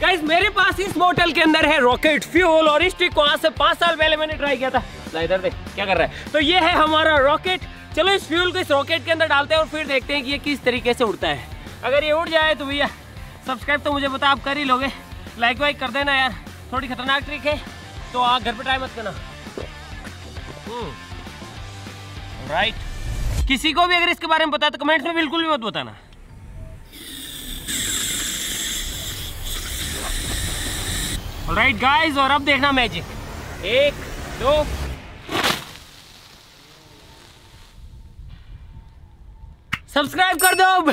Guys मेरे पास इस बोतल के अंदर है रॉकेट फ्यूल और इस ट्रिक को आज से पाँच साल पहले मैंने ट्राई किया था। इधर देख, क्या कर रहा है? तो ये है हमारा रॉकेट चलो इस फ्यूल को इस रॉकेट के अंदर डालते हैं और फिर देखते हैं कि ये किस तरीके से उड़ता है। अगर ये उड़ जाए तो भैया सब्सक्राइब तो मुझे बता आप कर ही लोगे। लाइक वाइक कर देना यार, थोड़ी खतरनाक ट्रिक है तो आप घर पे ट्राई मत करना। राइट किसी को भी अगर इसके बारे में पता तो कमेंट्स में बिल्कुल भी मत बताना। राइट गाइस और अब देखना मैजिक एक दो. सब्सक्राइब कर दो.